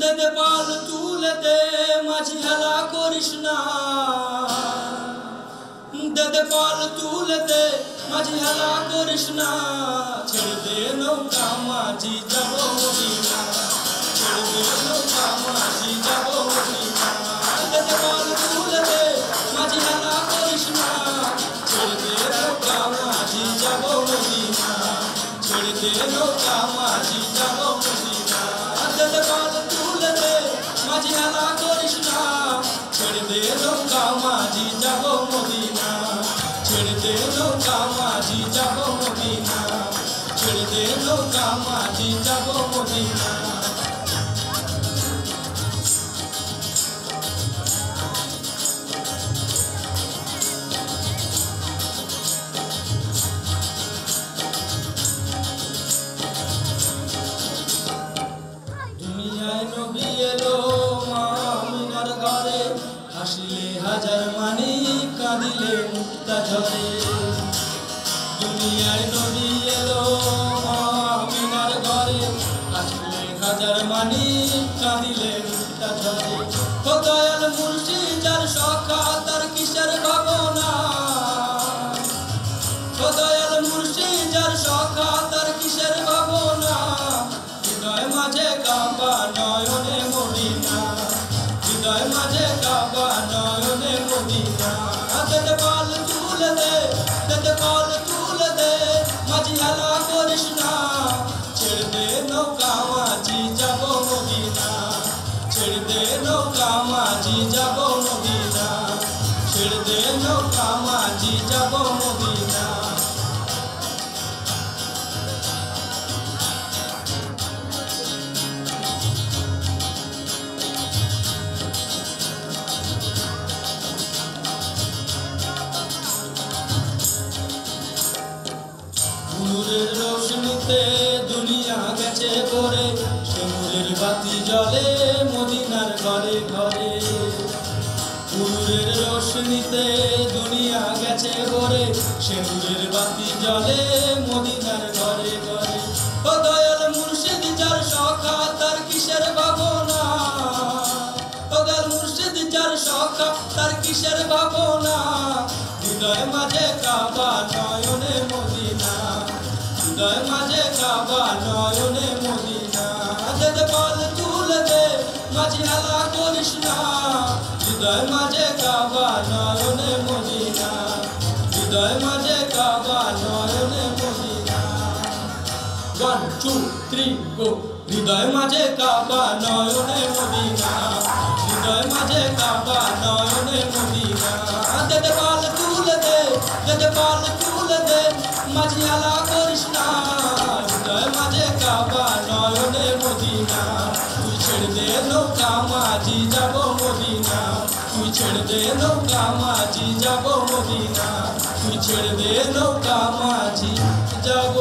দে পাল তুলে দে, মাঝি হেলা করিস না। দে দে পাল তুলে দে, মাঝি হেলা করিস না। ছেড়ে দে নৌকা, মাঝি যাব মদিনা ছেড়ে দে নৌকা, মাঝি যাব মদিনা দে দে পাল তুলে মাঝি হেলা করিস না। ছেড়ে দে নৌকা, মাঝি যাব মদিনা ছেড়ে দে নৌকা, মাঝি হেলা করিস না ছেড়ে দে নৌকা মাঝি যাব মদিনা ছেড়ে দে নৌকা মাঝি যাব মদিনা ছেড়ে দে নৌকা মাঝি যাব মানি কাঁদিলে মুক্তা ঝরে। দুনিয়ার নদী এলো মিনার ঘরে। আসলে হাজার মানি কাঁদিলে মুক্তা ঝরে। ও দয়াল মুর্শি কাবা নয়নে মদিনা দেতে পাল তুলে দে দেতে পাল তুলে দে মাঝি হেলা করিস না ছেড়ে দে নৌকা মাঝি যাব মদিনা ছেড়ে দে নৌকা মাঝি যাব ভরে সে নূরের বাতি জ্বলে, মদিনার ঘরে ঘরে। নূরের রোশনীতে দুনিয়া গেছে সে নূরের বাতি জ্বলে, মদিনার ঘরে ঘরে। ও দয়াল মুর্শিদ, যার সখা তার কিসের ভাবনা? ও দয়াল মুর্শিদ, যার সখা তার কিসের ভাবনা? হৃদয় মাঝে কাবা নয়নে মদিনা। হৃদয় মাঝে কাবা নয়নে মদিনা যেতে পাল তুলে দে মাঝি হালা করিস না হৃদয় মাঝে কাবা নয়নে মদিনা হৃদয় মাঝে কাবা নয়নে Medina one two three go হৃদয় মাঝে কাবা নয়নে মদিনা হৃদয় মাঝে কাবা নয়নে মদিনা যেতে পাল তুলে দে যেতে পাল তুলে দে মাঝি কাবা নয়নে মদিনা, তুই ছেড়ে দে নৌকা, মাঝি যাব মদিনা। তুই ছেড়ে দে নৌকা, মাঝি যাব মদিনা। তুই ছেড়ে দে নৌকা, মাঝি যাব।